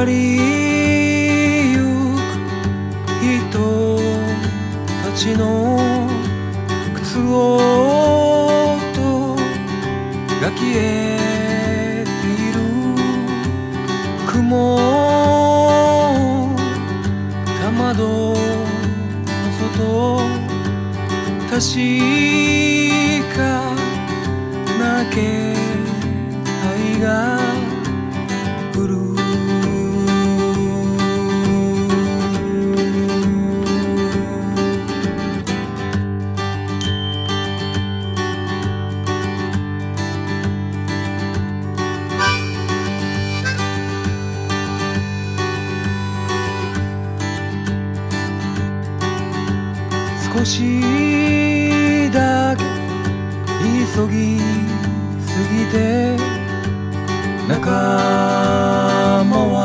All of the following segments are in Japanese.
去りゆく人たちの靴音が消えている雲玉戸の外確かな気配が少しだけ急ぎすぎて仲間は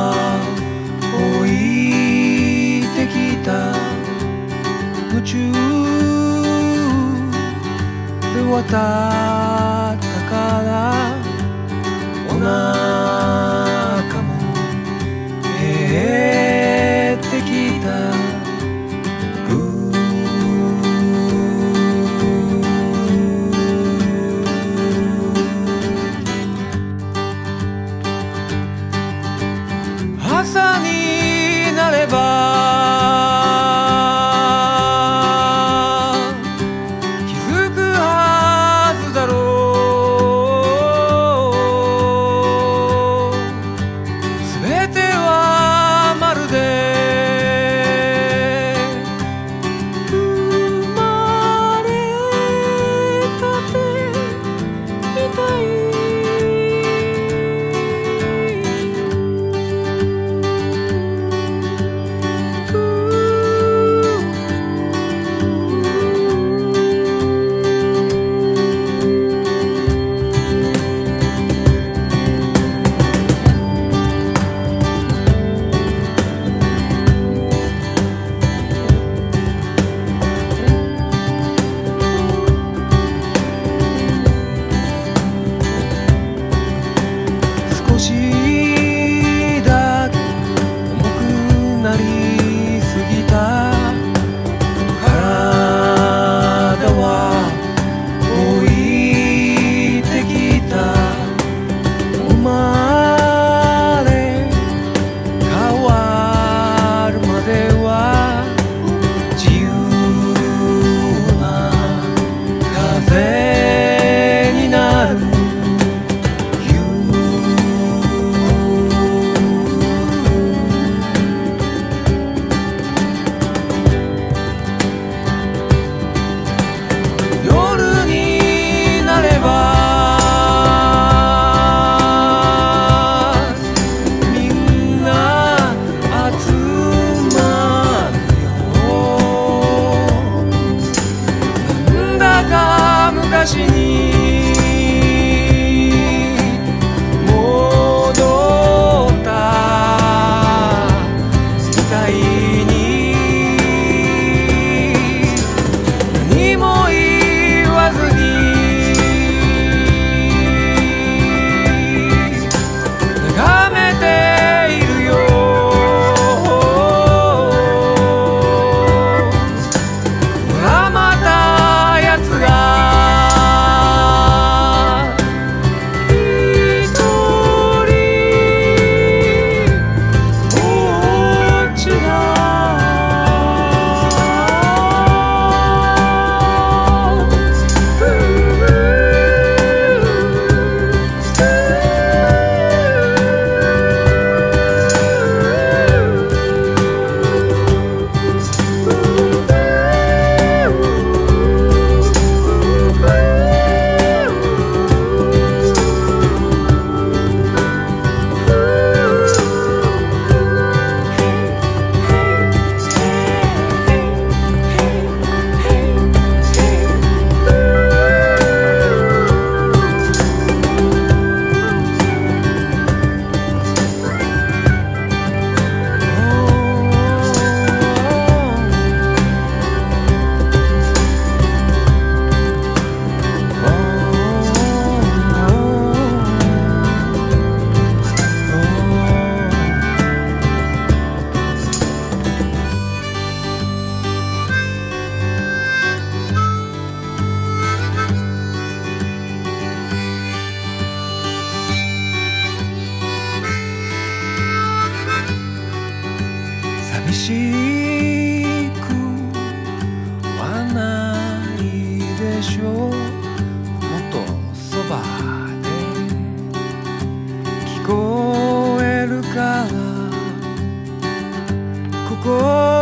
置いてきた。宇宙で渡なもっとそばで聞こえるからこ